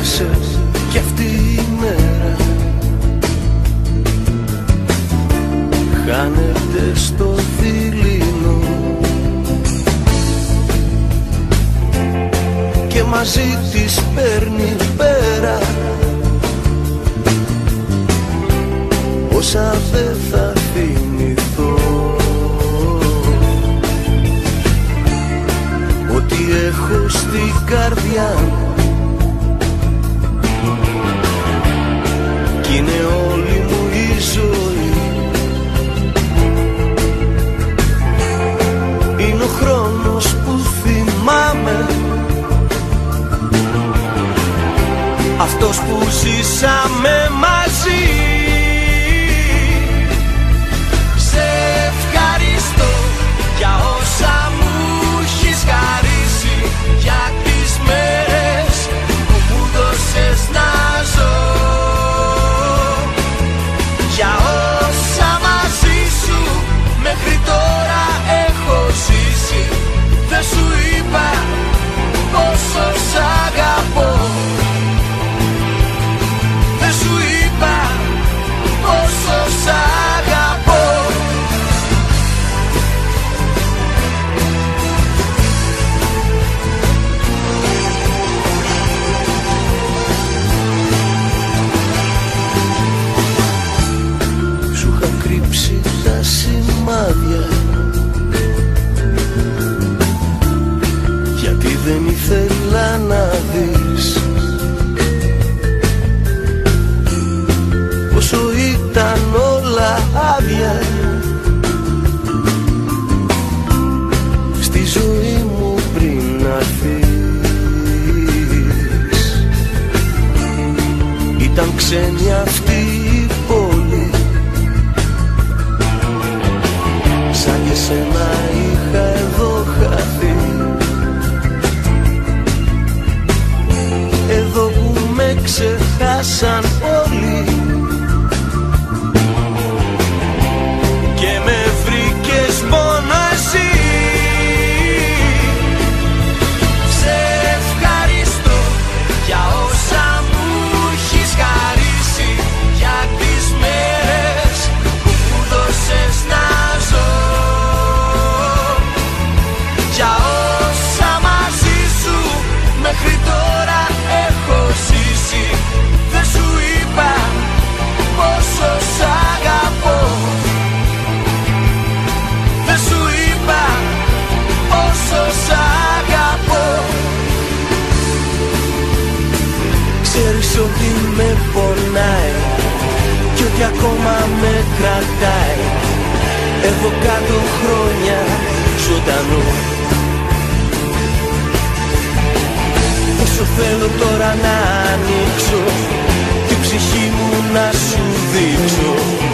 πέρασε κι αυτή η μέρα. Χάνεται στο δειλινό Και μαζί της παίρνει πέρα. Όσα δεν θα θυμηθώ. Ότι έχω στην καρδιά Κι ζήσαμε μαζί ήταν όλα άδεια. Στη ζωή μου πριν να Ήταν ξένη αυτή η πόλη. Σαν και σένα είχα εδώ χαθεί. Εδώ που με ξεχάσαν Ξέρεις ότι με πονάει Κι ότι ακόμα με κρατάει. Εδώ κάτω χρόνια ζωντανό. Όσο θέλω τώρα να ανοίξω Την ψυχή μου να σου δείξω